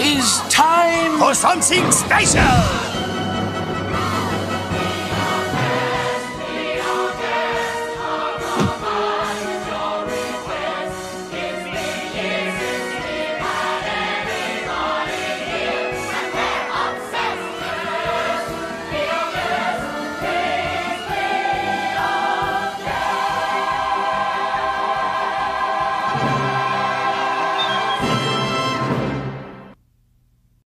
It is time for something special.